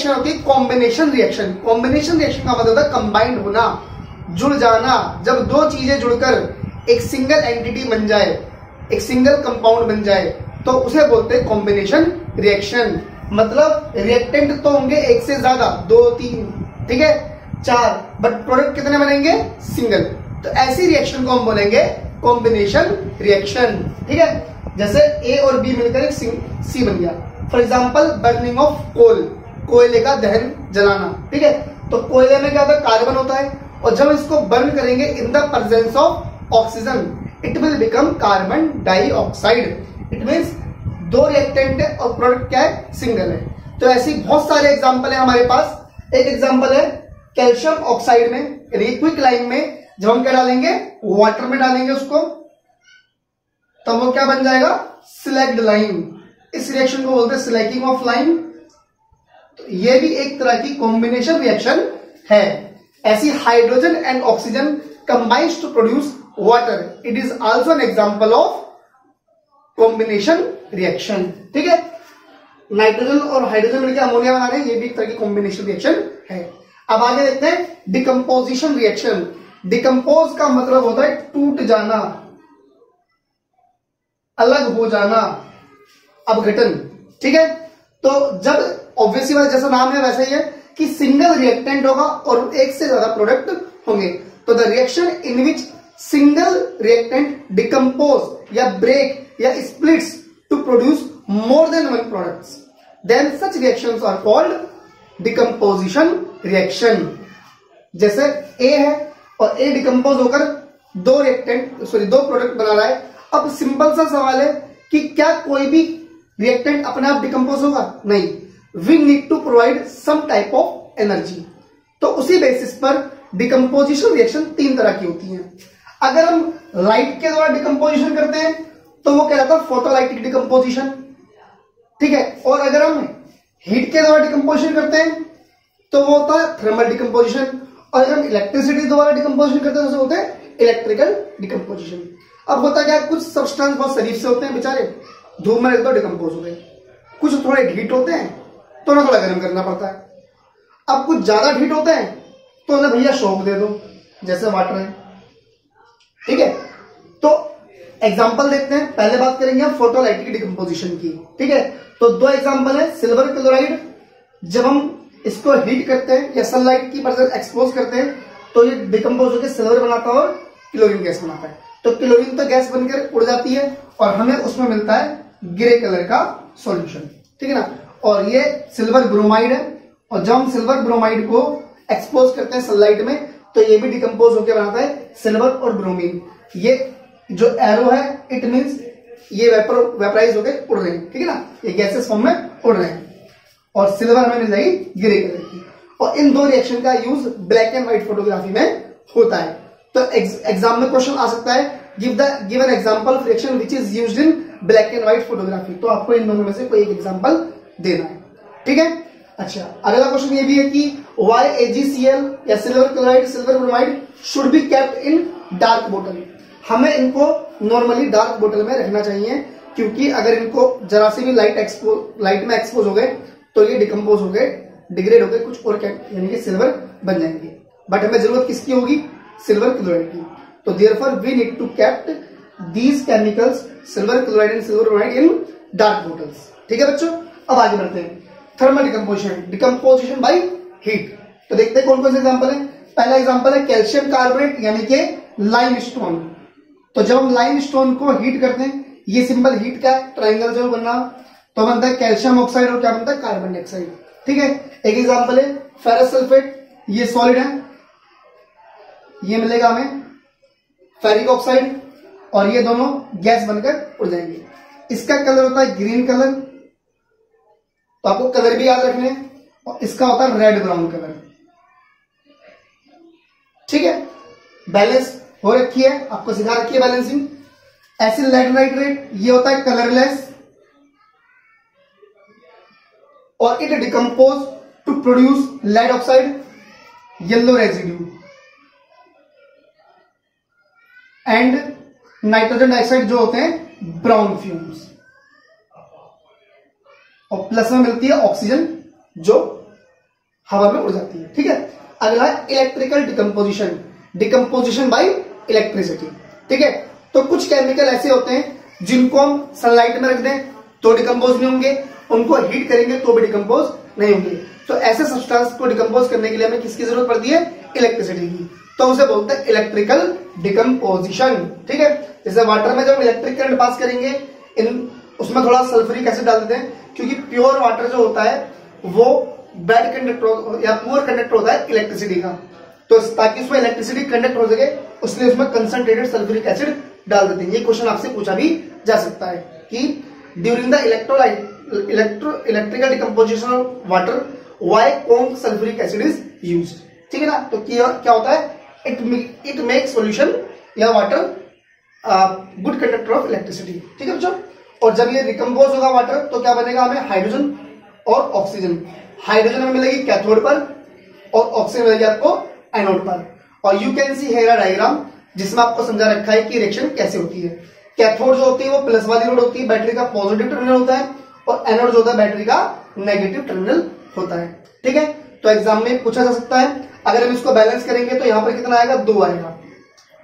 Reaction होती है combination reaction combination reaction का मतलब होता कंबाइंड होना, जुड़ जाना. जब दो चीज़ें जुड़कर एक सिंगल एंटिटी बन जाए, एक सिंगल कंपाउंड बन जाए तो उसे बोलते हैं कॉम्बिनेशन रिएक्शन मतलब रिएक्टेंट तो होंगे एक से ज़्यादा, दो, तीन, ठीक है? चार बट प्रोडक्ट कितने बनेंगे? सिंगल तो ऐसी रिएक्शन को हम बोलेंगे कॉम्बिनेशन रिएक्शन ठीक है? जैसे ए और बी मिलकर एक सी बन गया. For example burning of coal कोयले का दहन जलाना, ठीक है? तो कोयले में क्या होता है? कार्बन होता है। और जब इसको बर्न करेंगे in the presence of oxygen it will become carbon dioxide it mean दो रिएक्टेंट है और प्रोडक्ट क्या है? सिंगल है। तो ऐसी बहुत सारे एग्ज़ाम्पल है हमारे पास। एक एग्ज़ाम्पल है कैल्शियम ऑक्साइड में क्विक लाइन में, जब हम क्या डालेंगे? वाटर में डालेंगे उसको। तब वो क्या बन जाएगा? सिलेक्ट लाइन इस रिएक्शन को बोलते हैं सिलेक्टिंग ऑफ़ लाइन ये भी एक तरह की कॉम्बिनेशन रिएक्शन है। ऐसी hydrogen and oxygen combines to produce water it is also an example of combination reaction ठीक है? नाइट्रोजन और हाइड्रोजन मिलकर अमोनिया बना रहे हैं, ये भी एक तरह की कॉम्बिनेशन रिएक्शन है। अब आगे देखते हैं डिकम्पोजिशन रिएक्शन डिकम्पोज का मतलब होता है टूट जाना, अलग हो जाना, अपघटन। ठीक है? तो जब ऑब्वियसली बात जैसा नाम है, वैसा ही है कि सिंगल रिएक्टेंट होगा और एक से ज़्यादा प्रोडक्ट होंगे। तो the reaction in which single reactant decompose या ब्रेक या splits to produce more than one products then such reactions are called decomposition reaction जैसे ए है और ए डिकम्पोज होकर दो रिएक्टेंट सॉरी दो प्रोडक्ट बना रहा है। अब सिंपल सा सवाल है कि क्या कोई भी रिएक्टेंट अपने आप डिकम्पोज होगा? नहीं। We need to provide some type of energy तो उसी बेसिस पर डिकम्पोजिशन रिएक्शन तीन तरह की होती है। अगर हम लाइट के द्वारा डिकम्पोजिशन करते हैं तो वो कहलाता है फोटोलाइटिक डिकम्पोजिशन ठीक है? और अगर हम हीट के द्वारा डिकम्पोजिशन करते हैं तो वो होता है थर्मल डिकम्पोजिशन और अगर हम इलेक्ट्रिसिटी द्वारा डिकम्पोजिशन करते हैं तो होते हैं इलेक्ट्रिकल डिकम्पोजिशन अब होता क्या कुछ सब्सटेंस बहुत शरीफ से होते हैं, बेचारे। धूप में तो डिकम्पोज हो गए। कुछ थोड़े हीट होते हैं तो ना थोड़ा गर्म करना पड़ता है। अब कुछ ज़्यादा ढीट होते हैं तो ना भैया शौक दे दो, जैसे वाटर है। ठीक है? तो एग्ज़ाम्पल देखते हैं। पहले बात करेंगे हम फोटोलाइटिक डिकम्पोजिशन की। ठीक है? तो दो एग्ज़ाम्पल है सिल्वर क्लोराइड जब हम इसको हीट करते हैं या सनलाइट की प्रेजेंस एक्सपोज करते हैं तो ये डिकम्पोज होकर सिल्वर बनाता है और क्लोरीन गैस बनाता है। तो क्लोरीन तो गैस बनकर उड़ जाती है और हमें उसमें मिलता है ग्रे कलर का सॉल्यूशन ठीक है ना? और ये सिल्वर ब्रोमाइड है। और जब हम सिल्वर ब्रोमाइड को एक्सपोज करते हैं सनलाइट में तो ये भी डिकम्पोज होकर बनाता है सिल्वर और ब्रोमीन ये जो एरो है इट मीन्स ये वेपर वेपराइज होकर उड़ रहे हैं, ठीक है ना? ये गैसेस फॉर्म में उड़ रहे हैं। और सिल्वर हमें मिल जाएगी ग्रे कलर की। और इन दो रिएक्शन का use black and white photography में होता है। तो एग्ज़ाम में क्वेश्चन आ सकता है। Give the give an example reaction which is used in black and white photography तो आपको इन दोनों में से कोई एक एग्जांपल देना है। ठीक है? अच्छा अगला क्वेश्चन ये भी है कि वाई एजीसीएल या silver chloride silver bromide should be kept in dark बोतल हमें इनको नॉर्मली डार्क बोतल में रखना चाहिए, क्योंकि अगर इनको जरा सी भी लाइट एक्सपोज लाइट में एक्सपोज हो गए तो ये डिकम्पोज हो गए डिग्रेड हो गए, कुछ और क्या, यानी कि सिल्वर बन जाएँगे। बट हमें ज़रूरत किसकी होगी? सिल्वर क्लोराइड की। तो therefore we need to kept these chemicals silver chloride and silver bromide in dark bottles ठीक है बच्चों? अब आगे बढ़ते हैं। Thermal decomposition decomposition by heat तो देखते हैं कौन कौन से एग्ज़ाम्पल है। पहला एग्ज़ाम्पल है कैल्शियम कार्बोनेट यानी कि लाइम स्टोन तो जब हम लाइम स्टोन को हीट करते हैं, ये सिंपल हीट क्या है ट्राइंगल जो बनना। तो बनता है कैल्शियम ऑक्साइड और क्या बनता है? कार्बन डाइऑक्साइड ठीक है? एक एग्ज़ाम्पल है फेरस सल्फेट ये सॉलिड है। ये मिलेगा हमें फेरिक ऑक्साइड और ये दोनों गैस बनकर उड़ जाएँगे। इसका कलर होता है ग्रीन कलर तो आपको कलर भी याद रखने और इसका होता है रेड ब्राउन कलर। ठीक है? बैलेंस हो रखी है, आपको सिखा रखी है बैलेंसिंग एसिड नाइट्रेट ये होता है कलरलेस और it decompose to produce lead oxide yellow residue and nitrogen dioxide जो होते हैं ब्राउन फ्यूम्स और प्लस में मिलती है ऑक्सीजन जो हवा में उड़ जाती है। ठीक है? अगला electrical decomposition decomposition by electricity ठीक है? तो कुछ केमिकल ऐसे होते हैं, जिनको हम सनलाइट में रख दें तो डिकम्पोज नहीं होंगे। उनको हीट करेंगे तो भी डिकम्पोज नहीं होंगे। तो ऐसे सब्सटेंस को डिकम्पोज करने के लिए हमें किसकी ज़रूरत पड़ती है? इलेक्ट्रिसिटी की। तो उसे बोलते हैं इलेक्ट्रिकल डिकम्पोजिशन ठीक है? जैसे वाटर में जब इलेक्ट्रिक करंट पास करेंगे, इन उसमें थोड़ा सल्फरिक एसिड डाल देते हैं, क्योंकि प्योर वाटर जो होता है, वो बैड कंडक्टर या पुअर कंडक्टर होता है इलेक्ट्रिसिटी का। तो ताकि उसमें इलेक्ट्रिसिटी कंडक्ट हो सके, उसलिए उसमें कंसंट्रेटेड सल्फ्यूरिक एसिड डाल देते हैं। ये क्वेश्चन आपसे पूछा भी जा सकता है कि during the electrolyte electro electrical decomposition of water Y कॉन्ग सल्फ्यूरिक एसिड इज़ यूज़ ठीक है ना? तो क्या होता है? इट इट मेक सोल्यूशन या water good conductor of electricity ठीक है बच्चों? और जब ये रिकम्पोज होगा वाटर तो क्या बनेगा हमें हाइड्रोजन और ऑक्सीजन हाइड्रोजन हमें मिलेगी कैथोड पर और ऑक्सीजन मिलेगी आपको एनोड पर। और you can see here diagram जिसमें आपको समझा रखा है कि रिएक्शन कैसे होती है। कैथोड जो होती है वो प्लस वाली रोड होती है बैटरी का पॉजिटिव टर्मिनल होता है और एनोड जो होता है बैटरी का नेगेटिव टर्मिनल होता है। ठीक है? तो एग्ज़ाम में पूछा जा सकता है। अगर हम इसको बैलेंस करेंगे तो यहाँ पर कितना आएगा? दो आएगा।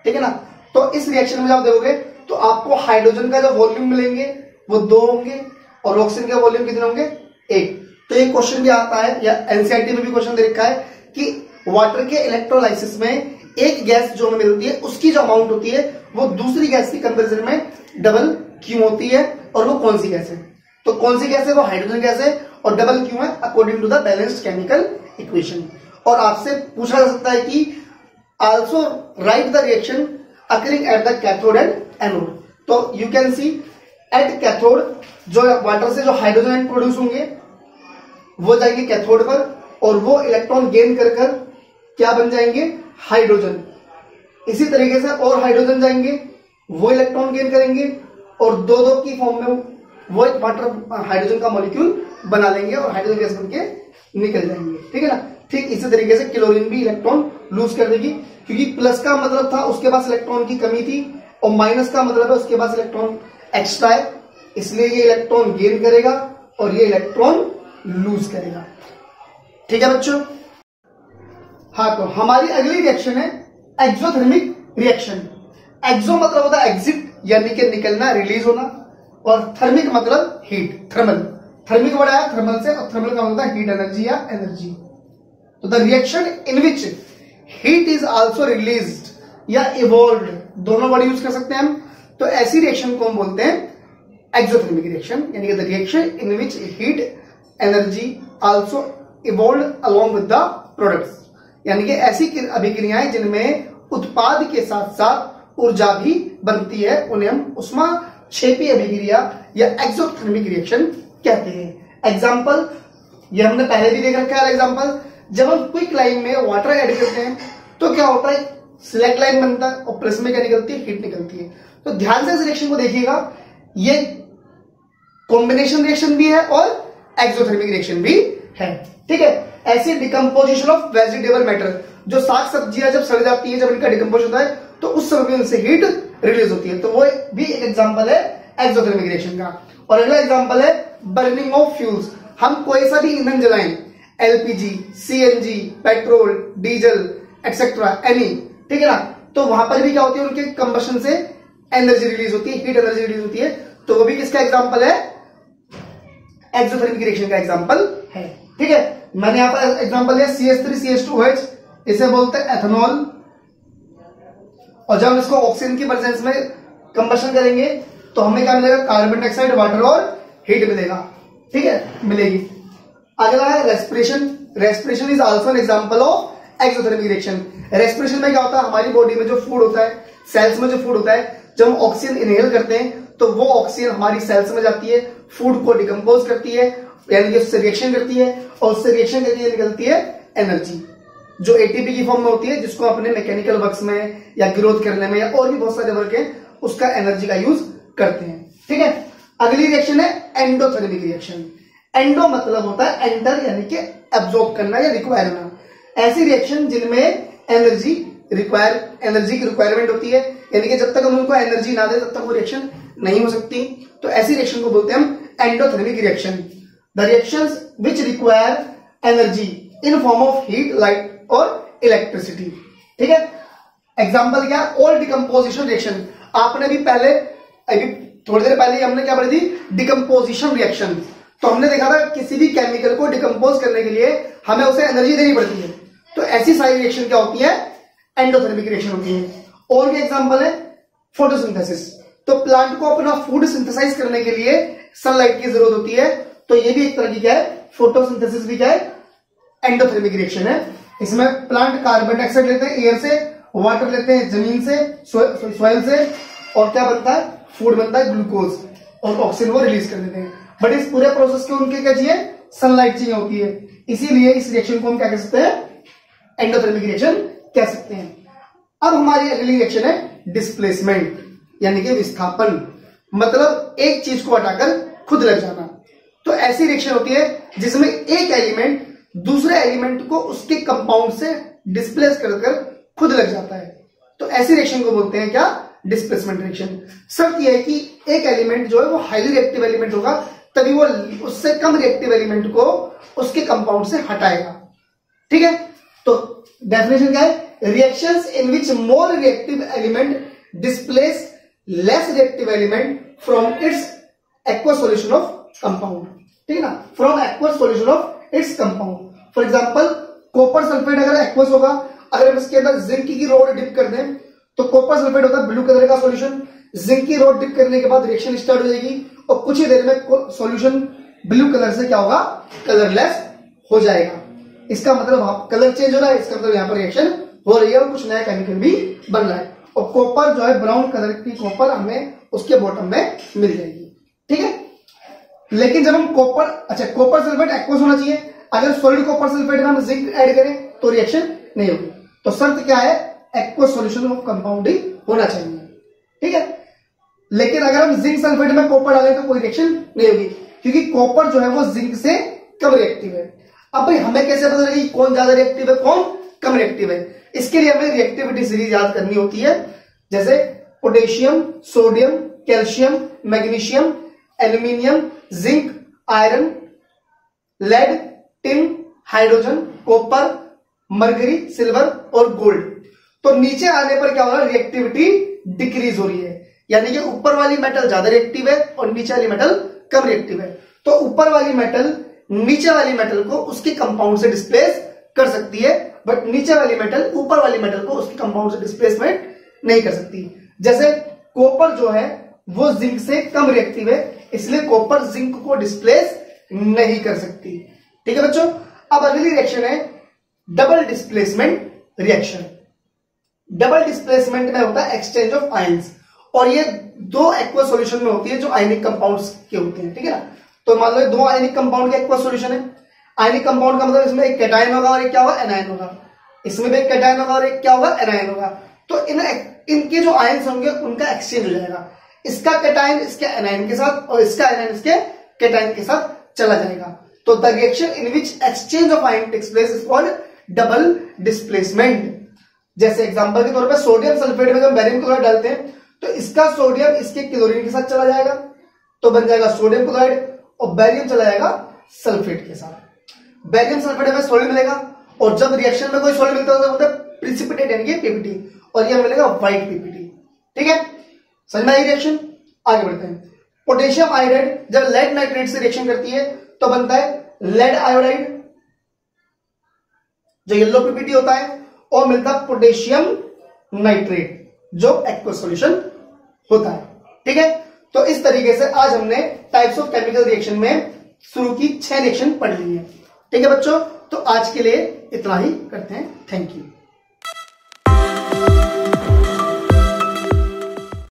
ठीक है ना? तो इस रिएक्शन में आप देखोगे तो आपको हाइड्रोजन का जो वॉल्यूम मिलेंगे वो दो होंगे, और ऑक्सीजन का वॉल्यूम कितने होंगे? एक। तो एक क्वेश्चन भी आता है, या एनसीआरटी में भी क्वेश्चन दे रखा है, कि वाटर के इलेक्ट्रोलाइसिस में एक गैस जो हमें मिलती है, उसकी जो अमाउंट होती है, वो दूसरी गैस की कंपेरिजन में डबल क्यों होती है, और वो कौन सी गैस है? तो कौन सी गैस है? वो हाइड्रोजन गैस है, और डबल क्यों है? According to the balanced chemical equation और आपसे पूछा जा सकता है कि also write the reaction occurring at the cathode and anode तो you can see at cathode, जो वाटर से जो हाइड्रोजन प्रोड्यूस होंगे, वो जाएँगे कैथोड पर, और वो इलेक्ट्रॉन गेन कर कर क्या बन जाएँगे? हाइड्रोजन इसी तरीके से और हाइड्रोजन जाएँगे, वो इलेक्ट्रॉन गेन करेंगे, और दो दो की फॉर्म में वो एक वाटर हाइड्रोजन का मॉलिक्यूल बना लेंगे और हाइड्रोजन गैस बन के निकल जाएँगे। ठीक है ना? ठीक इसी तरीके से क्लोरीन भी इलेक्ट्रॉन लूज कर देगी, क्योंकि प्लस का मतलब था उसके पास इलेक्ट्रॉन की कमी थी, और माइनस का मतलब है उसके पास इलेक्ट्रॉन एक्स्ट्रा है इसलिए ये इलेक्ट्रॉन गेन करेगा और ये इलेक्ट्रॉन लूज करेगा। ठीक है बच्चों? हाँ तो हमारी अगली रिएक्शन है एक्सोथर्मिक रिएक्शन एक्सो मतलब होता है एग्जिट यानी कि निकलना रिलीज़ होना, और थर्मिक मतलब हीट थर्मल थर्मिक वर्ड आया थर्मल से और थर्मल का मतलब है हीट एनर्जी या एनर्जी तो the reaction in which heat is also release या इवोल्व दोनों वर्ड यूज़ कर सकते हैं हम। तो ऐसी रिएक्शन को हम बोलते हैं एक्सोथर्मिक रिएक्शन यानी कि the reaction in which heat energy also evolve along with the products यानी कि ऐसी अभिक्रियाएँ जिनमें उत्पाद के साथ साथ ऊर्जा भी बनती है, उन्हें हम उष्मा क्षेपी अभिक्रिया या एक्सोथर्मिक रिएक्शन कहते हैं। एग्ज़ाम्पल ये हमने पहले भी देख रखा है एग्ज़ाम्पल जब हम क्विक लाइन में वाटर ऐड करते हैं तो क्या होता है? सिलेक्ट लाइन बनता है और प्लस में क्या निकलती है? हीट निकलती है। तो ध्यान से इस रिएक्शन को देखिएगा। ये कॉम्बिनेशन रिएक्शन भी है और एक्सोथर्मिक रिएक्शन भी है। ठीक है? ऐसी डिकम्पोजिशन ऑफ़ वेजिटेबल मैटर जो साग सब्ज़ियाँ जब सड़ जाती है, जब इनका डिकम्पोज होता है तो उस समय भी उनसे हीट रिलीज़ होती है। तो वो भी एक एग्ज़ाम्पल है एक्सोथर्मिक रिएक्शन का। और अगला एग्ज़ाम्पल है बर्निंग ऑफ़ फ्यूल्स हम कोई सा भी ईंधन जलाएँ LPG CNG petrol diesel etcetera any ठीक है ना? तो वहाँ पर भी क्या होती है, उनके कंबशन से एनर्जी रिलीज़ होती है हीट एनर्जी रिलीज़ होती है। तो वो भी किसका एग्ज़ाम्पल है? एक्सोथर्मिक रिएक्शन का एग्ज़ाम्पल है। ठीक है? मैंने यहाँ पर एग्जांपल लिया C S three C S two H इसे बोलते हैं एथेनॉल और जब हम इसको ऑक्सीजन की प्रेजेंस में कंबशन करेंगे तो हमें क्या मिलेगा? कार्बन डाइऑक्साइड वाटर और हीट मिलेगा। ठीक है? मिलेगी। अगला है respiration respiration is also an example of exothermic reaction respiration में क्या होता है? हमारी बॉडी में जो फ़ूड होता है सेल्स में जो फ़ूड होता है जब हम ऑक्सीजन इनहेल करते हैं तो वो ऑक्सीजन हमारी सेल्स में जाती है फ़ूड को डिकम्पोज करती है, यानी कि उससे रिएक्शन करती है, और उससे रिएक्शन करके निकलती है एनर्जी जो एटीपी की फॉर्म में होती है, जिसको अपने मैकेनिकल वर्क्स में या ग्रोथ करने में या और भी बहुत सारे वर्क है, उसका एनर्जी का यूज़ करते हैं। ठीक है? अगली रिएक्शन है एंडोथर्मिक रिएक्शन एंडो मतलब होता है एंटर यानी कि एब्जॉर्ब करना या रिक्वायर करना। ऐसी रिएक्शन जिनमें एनर्जी रिक्वायर एनर्जी की रिक्वायरमेंट होती है। यानी कि जब तक हम उनको एनर्जी ना दे, तब तक वो रिएक्शन नहीं हो सकती। तो ऐसी रिएक्शन को बोलते हैं हम endothermic reaction the reaction which require energy in form of heat light और इलेक्ट्रिसिटी ठीक है? एग्ज़ाम्पल क्या? ऑल डिकम्पोजिशन रिएक्शन आपने भी पहले, अभी थोड़ी देर पहले हमने क्या पढ़ी थी? डिकम्पोजिशन रिएक्शन तो हमने देखा था किसी भी केमिकल को डिकम्पोज करने के लिए हमें उसे एनर्जी देनी पड़ती है। तो ऐसी सारी रिएक्शन क्या होती है? एंडोथर्मिक रिएक्शन होती है। और भी एग्ज़ाम्पल है फोटोसिंथेसिस तो प्लांट को अपना फ़ूड सिंथेसाइज करने के लिए सनलाइट की ज़रूरत होती है। तो ये भी एक तरह की क्या है? फोटोसिंथेसिस भी क्या है? एंडोथर्मिक रिएक्शन है। इसमें प्लांट कार्बन डाइऑक्साइड लेते हैं एयर से वाटर लेते हैं, ज़मीन से सॉइल से। और क्या बनता है? फ़ूड बनता है ग्लूकोज और ऑक्सीजन वो रिलीज़ कर देते हैं। बट इस पूरे प्रोसेस के उनके क्या चाहिए? सनलाइट चाहिए होती है। इसीलिए इस रिएक्शन को हम क्या कह सकते हैं? एंडोथर्मिक रिएक्शन कह सकते हैं। अब हमारी अगली रिएक्शन है डिस्प्लेसमेंट यानी कि विस्थापन। मतलब एक चीज़ को हटाकर खुद लग जाना। तो ऐसी रिएक्शन होती है जिसमें एक एलिमेंट दूसरे एलिमेंट को उसके कंपाउंड से डिस्प्लेस कर कर खुद लग जाता है। तो ऐसी रिएक्शन को बोलते हैं क्या? डिस्प्लेसमेंट रिएक्शन शर्त यह है कि एक एलिमेंट जो है वो हाईली रिएक्टिव एलिमेंट होगा, तभी वो उससे कम रिएक्टिव एलिमेंट को उसके कंपाउंड से हटाएगा। ठीक है? तो डेफिनेशन क्या है? Reactions in which more reactive element displace less reactive element from its aqua solution of compound ठीक है ना? From aqua solution of its compound for example copper sulphate अगर एक्वस होगा, अगर हम इसके अंदर जिंक की रोड डिप कर दें तो कॉपर सल्फेट होता है ब्लू कलर का सॉल्यूशन जिंक की रोड डिप करने के बाद रिएक्शन स्टार्ट हो जाएगी और कुछ ही देर में सॉल्यूशन ब्लू कलर से क्या होगा? कलरलेस हो जाएगा. इसका मतलब हाँ कलर चेंज हो रहा है, इसका मतलब यहाँ पर रिएक्शन हो रही है और कुछ नया केमिकल भी बन रहा है। और कॉपर जो है ब्राउन कलर की कॉपर हमें उसके बॉटम में मिल जाएगी। ठीक है? लेकिन जब हम कॉपर अच्छा कॉपर सल्फेट एक्वस होना चाहिए। अगर सोलिड कॉपर सल्फेट में हम जिंक ऐड करें तो रिएक्शन नहीं होगी। तो शर्त क्या है? एक्वस सोल्यूशन ऑफ़ कंपाउंडिंग होना चाहिए। ठीक है? लेकिन अगर हम जिंक सल्फेट में कॉपर डालें तो कोई रिएक्शन नहीं होगी। क्योंकि कॉपर जो है, वो जिंक से कम रिएक्टिव है। अब भाई हमें कैसे पता लगे कौन ज़्यादा रिएक्टिव है, कौन कम रिएक्टिव है? इसके लिए हमें रिएक्टिविटी सीरीज़ याद करनी होती है। जैसे potassium, sodium, calcium, magnesium, aluminium, zinc, iron, lead, tin, hydrogen, copper mercury silver और गोल्ड। तो नीचे आने पर क्या हो रहा है? रिएक्टिविटी डिक्रीज हो रही है। यानी कि ऊपर वाली मेटल ज़्यादा रिएक्टिव है और नीचे वाली मेटल कम रिएक्टिव है। तो ऊपर वाली मेटल नीचे वाली मेटल को उसके कंपाउंड से डिस्प्लेस कर सकती है बट नीचे वाली मेटल ऊपर वाली मेटल को उसके कंपाउंड से डिस्प्लेसमेंट नहीं कर सकती। जैसे कॉपर जो है, वो जिंक से कम रिएक्टिव है, इसलिए कॉपर जिंक को डिस्प्लेस नहीं कर सकती। ठीक है बच्चों? अब अगली रिएक्शन है double displacement reaction double displacement में होता है एक्सचेंज ऑफ़ आयंस और ये दो एक्वा सॉल्यूशन में होती है जो आयनिक कंपाउंड्स के होते हैं, ठीक है ना? तो मान लो दो आयनिक कंपाउंड का एक्वा सॉल्यूशन है। आयनिक कंपाउंड का मतलब इसमें एक कैटायन होगा और एक क्या होगा? एनायन होगा। इसमें भी एक कैटायन होगा और एक क्या होगा? एनायन होगा। तो इन इनके जो आयन्स होंगे, उनका एक्सचेंज हो जाएगा। इसका कैटायन इसके एनायन के साथ और इसका एनायन इसके कैटायन के साथ चला जाएगा। तो the reaction in which exchange of ion takes place is called double displacement जैसे एग्जांपल के तौर पे सोडियम सल्फेट में जब बैरियम क्लोराइड डालते हैं तो इसका सोडियम इसके क्लोरीन के साथ चला जाएगा। तो बन जाएगा सोडियम क्लोराइड और बैरियम चला जाएगा सल्फेट के साथ। बैरियम सल्फेट हमें सोडियम मिलेगा और जब रिएक्शन में कोई सोडियम मिलता है तो प्रिसिपिटेट यानी पीपीटी और यह मिलेगा व्हाइट पीपीटी ठीक है? समझ में आई रिएक्शन आगे बढ़ते हैं। पोटेशियम आयोडाइड जब लेड नाइट्रेट से रिएक्शन करती है तो बनता है लेड आयोडाइड जो येलो पीपीटी होता है, और मिलता है पोटेशियम नाइट्रेट जो एक्व सोल्यूशन होता है। ठीक है? तो इस तरीके से आज हमने टाइप्स ऑफ़ केमिकल रिएक्शन में शुरू की छह रिएक्शन पढ़ ली है। ठीक है बच्चों? तो आज के लिए इतना ही करते हैं। Thank you